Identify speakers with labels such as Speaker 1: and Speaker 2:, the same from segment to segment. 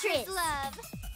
Speaker 1: Tetris love.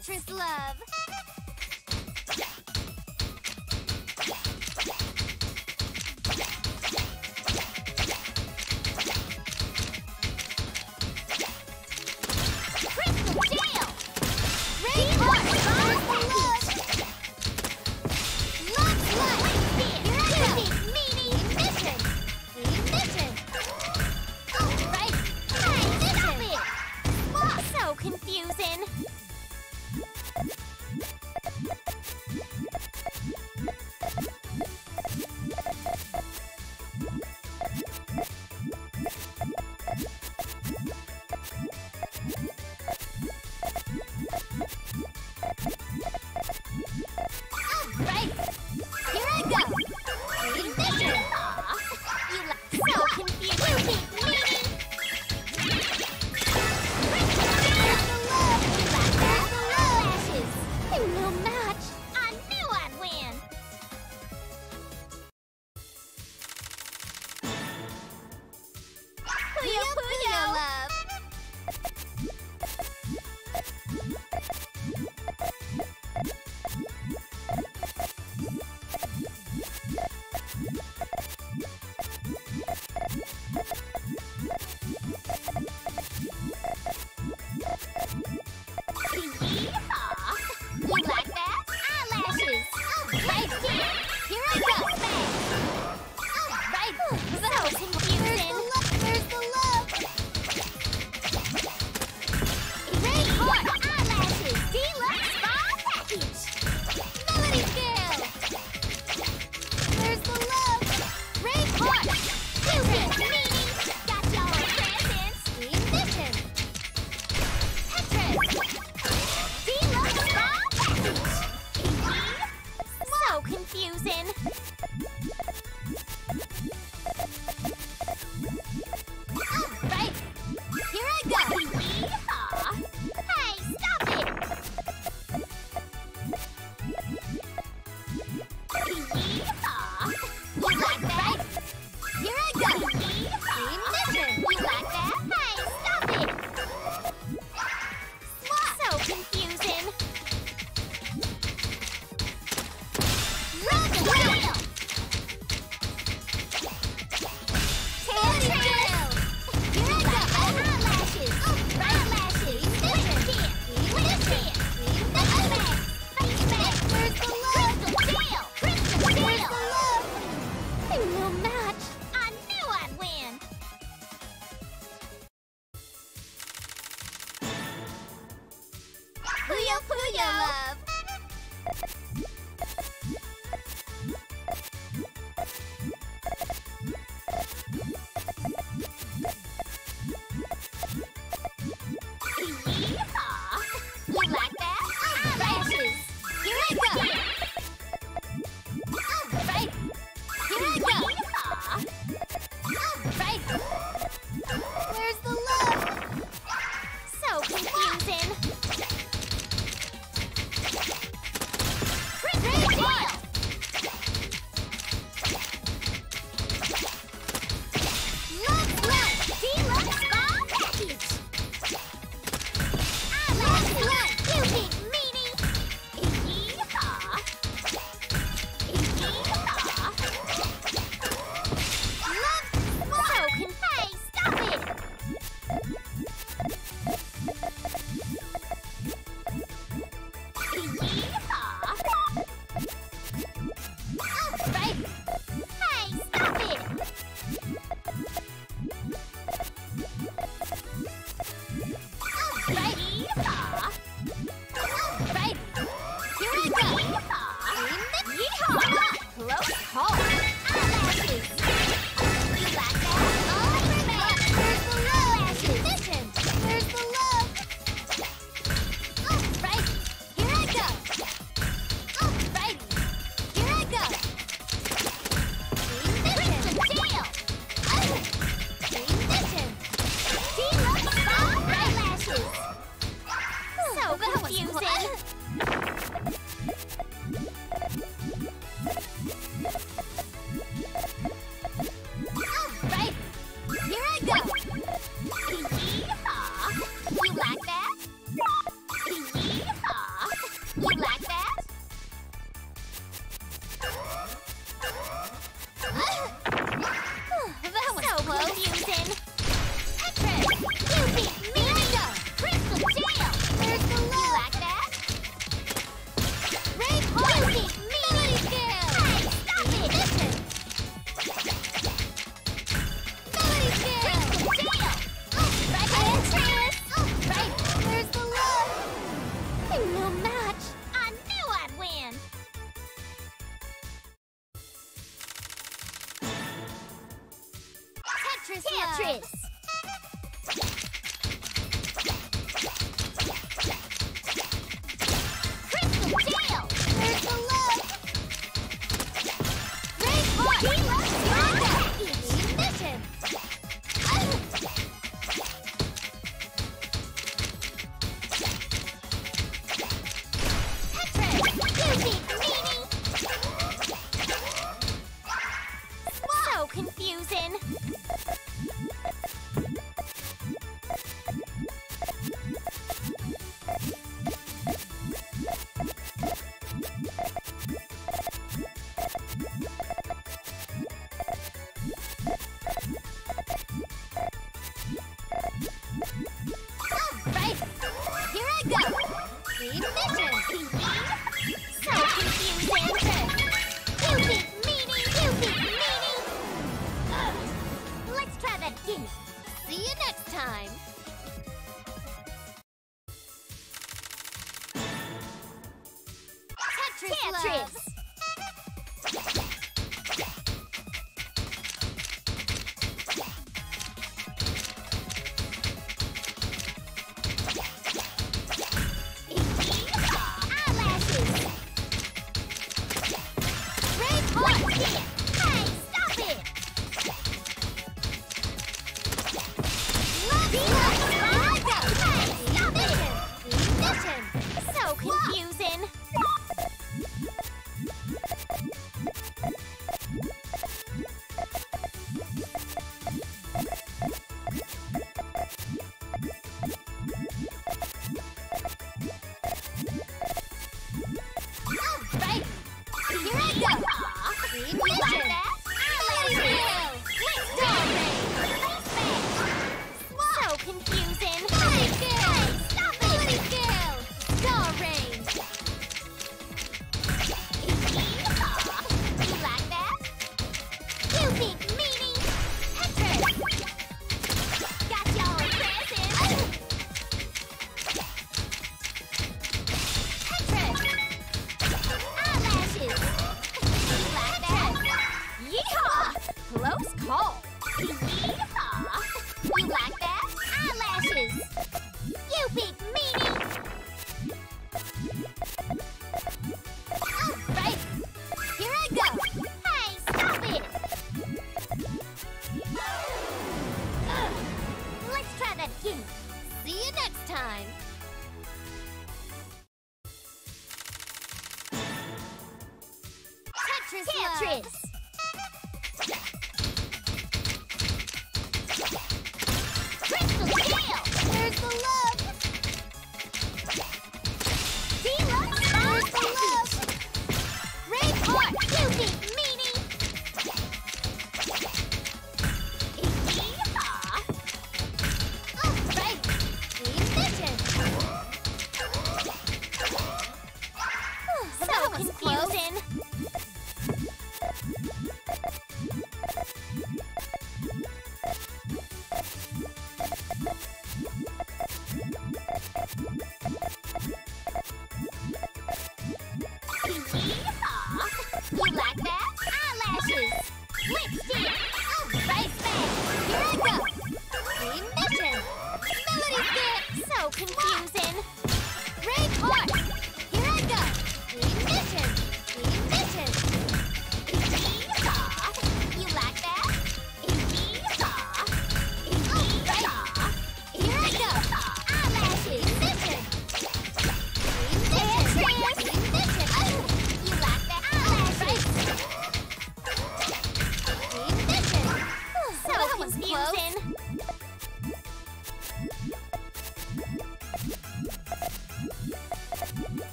Speaker 1: Tetris love. confusing. Let's go!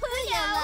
Speaker 1: 朋友。